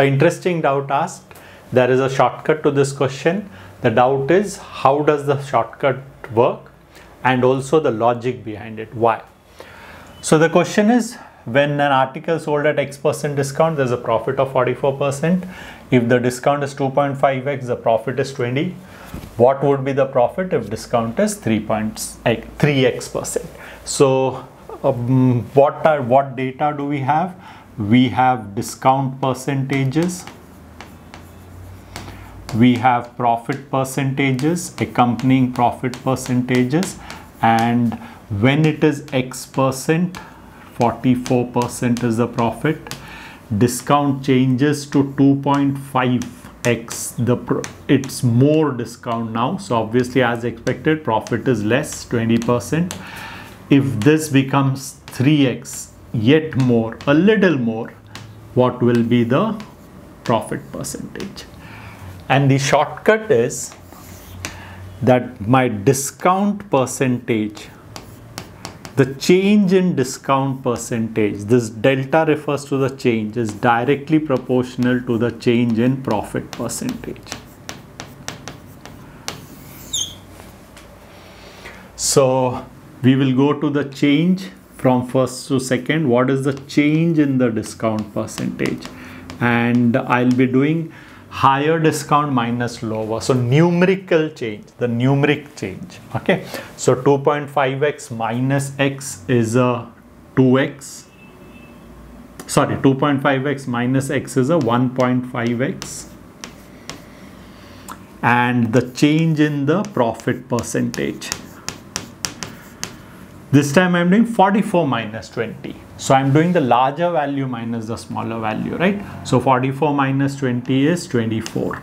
An interesting doubt asked. There is a shortcut to this question. The doubt is how does the shortcut work and also the logic behind it. Why? So the question is when an article sold at X percent discount, there's a profit of 44%. If the discount is 2.5x, the profit is 20. What would be the profit if discount is 3.3x percent? So um, what are what data do we have? We have discount percentages. We have profit percentages, accompanying profit percentages, and when it is X percent, 44% is the profit. Discount changes to 2.5x the it's more discount now. So obviously as expected profit is less 20% if this becomes 3x yet more a little more what will be the profit percentage and the shortcut is that my discount percentage the change in discount percentage, this delta refers to the change, is directly proportional to the change in profit percentage. So we will go to the change from first to second. What is the change in the discount percentage? And I'll be doing higher discount minus lower so numerical change the numeric change okay so 2.5x minus x is a 2x sorry 2.5x minus x is a 1.5x and the change in the profit percentage this time I'm doing 44 minus 20 so I'm doing the larger value minus the smaller value, right? So 44 minus 20 is 24.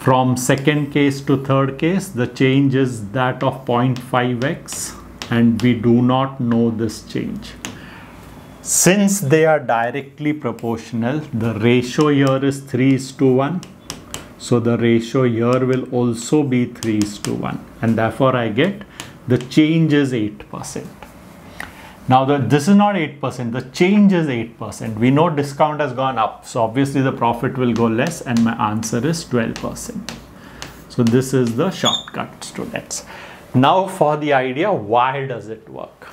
From second case to third case, the change is that of 0.5x and we do not know this change. Since they are directly proportional, the ratio here is 3 is to 1. So the ratio here will also be 3 is to 1 and therefore I get the change is 8%. Now the, this is not 8%, the change is 8%. We know discount has gone up. So obviously the profit will go less and my answer is 12%. So this is the shortcut students. Now for the idea, why does it work?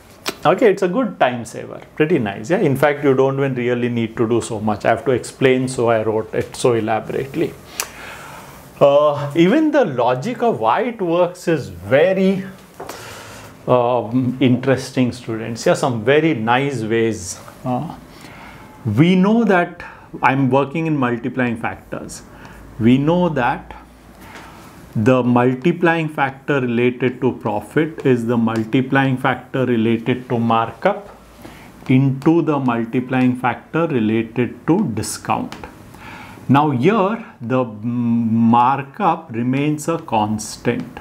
Okay, it's a good time saver. Pretty nice. Yeah. In fact, you don't even really need to do so much. I have to explain so I wrote it so elaborately. Uh, even the logic of why it works is very um, interesting students. Yeah, some very nice ways. Uh, we know that I'm working in multiplying factors. We know that the multiplying factor related to profit is the multiplying factor related to markup into the multiplying factor related to discount. Now here the markup remains a constant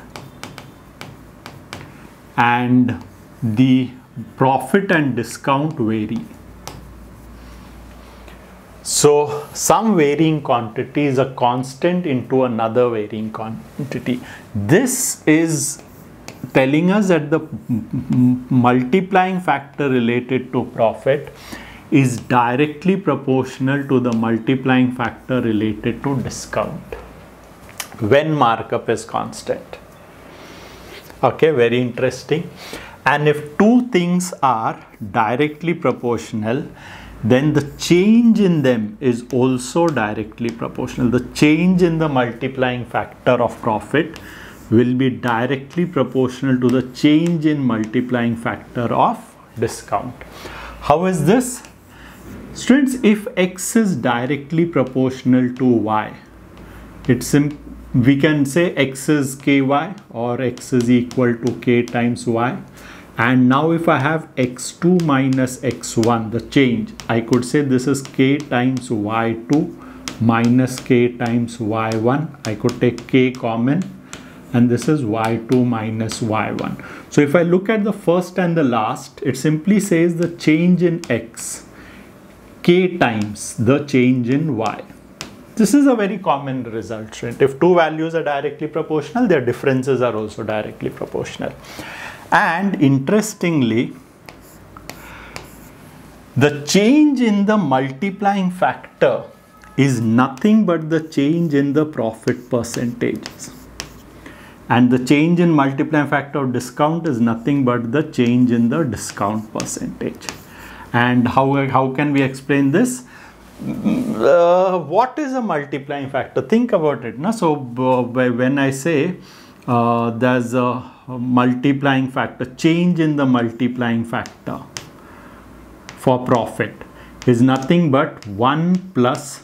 and the profit and discount vary. So some varying quantity is a constant into another varying quantity. This is telling us that the multiplying factor related to profit is directly proportional to the multiplying factor related to discount when markup is constant okay very interesting. And if two things are directly proportional then the change in them is also directly proportional. The change in the multiplying factor of profit will be directly proportional to the change in multiplying factor of discount. How is this? Students if x is directly proportional to y it's simple we can say x is ky or x is equal to k times y. And now if I have x2 minus x1 the change I could say this is k times y2 minus k times y1 I could take k common and this is y2 minus y1 so if I look at the first and the last it simply says the change in x k times the change in y this is a very common result. Right? If two values are directly proportional, their differences are also directly proportional. And interestingly, the change in the multiplying factor is nothing but the change in the profit percentages and the change in multiplying factor of discount is nothing but the change in the discount percentage and how, how can we explain this uh, what is a multiplying factor? Think about it no? so when i say uh, there's a multiplying factor change in the multiplying factor for profit is nothing but 1 plus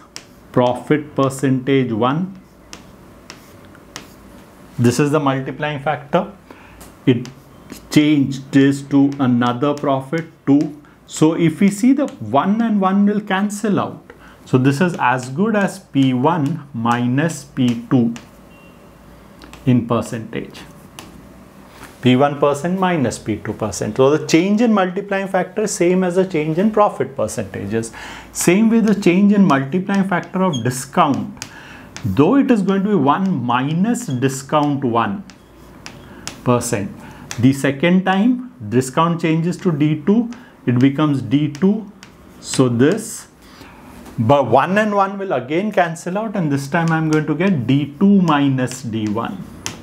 profit percentage 1 this is the multiplying factor. It changed this to another profit 2 so if we see the 1 and 1 will cancel out so this is as good as p1 minus p2 in percentage. P1 percent minus p2 percent. So the change in multiplying factor is same as the change in profit percentages. Same with the change in multiplying factor of discount. Though it is going to be 1 minus discount 1 percent. The second time discount changes to d2 it becomes d2 so this but 1 and 1 will again cancel out and this time I'm going to get d2 minus d1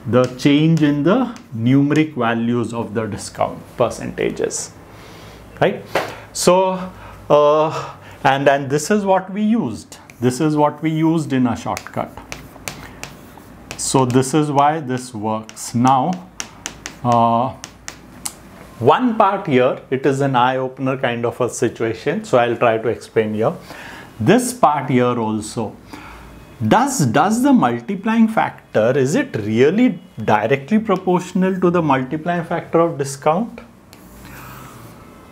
the change in the numeric values of the discount percentages. Right? So uh, and and this is what we used. This is what we used in a shortcut. So this is why this works. Now, uh, one part here, it is an eye-opener kind of a situation. So I'll try to explain here. This part here also, does, does the multiplying factor, is it really directly proportional to the multiplying factor of discount?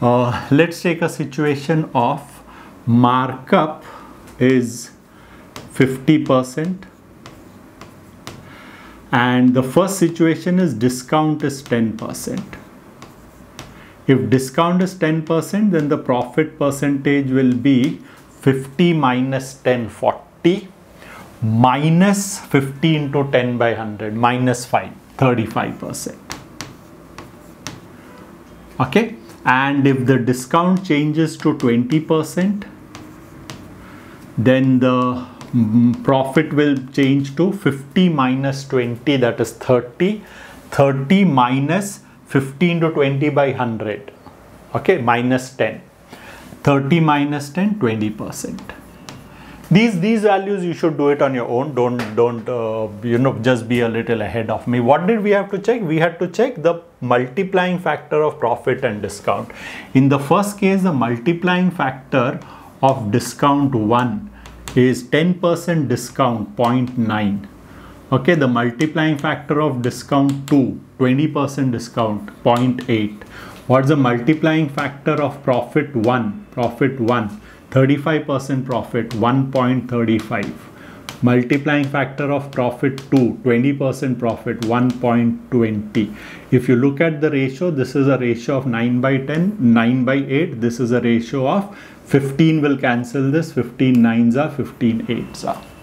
Uh, let's take a situation of markup is 50% and the first situation is discount is 10%. If discount is 10% then the profit percentage will be 50 minus 10 40 minus 50 into 10 by 100 minus 5 35%. Okay? And if the discount changes to 20% then the mm, profit will change to 50 minus 20 that is 30 30 minus 15 to 20 by 100 okay minus 10 30 minus 10 20 percent. These these values you should do it on your own. Don't don't uh, you know just be a little ahead of me. What did we have to check? We had to check the multiplying factor of profit and discount. In the first case the multiplying factor of discount 1 is 10% discount 0.9 okay the multiplying factor of discount 2 20% discount 0.8 what's the multiplying factor of profit 1 profit 1 35% profit 1.35 multiplying factor of profit 2 20% profit 1.20 if you look at the ratio this is a ratio of 9 by 10 9 by 8 this is a ratio of 15 will cancel this 15 9s are 15 8s are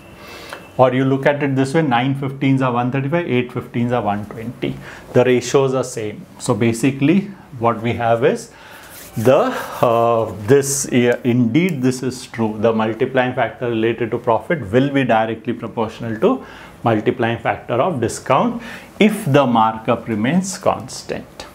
or you look at it this way 9 15s are 135 8 15s are 120 the ratios are same. So basically what we have is the uh, this indeed this is true. The multiplying factor related to profit will be directly proportional to multiplying factor of discount if the markup remains constant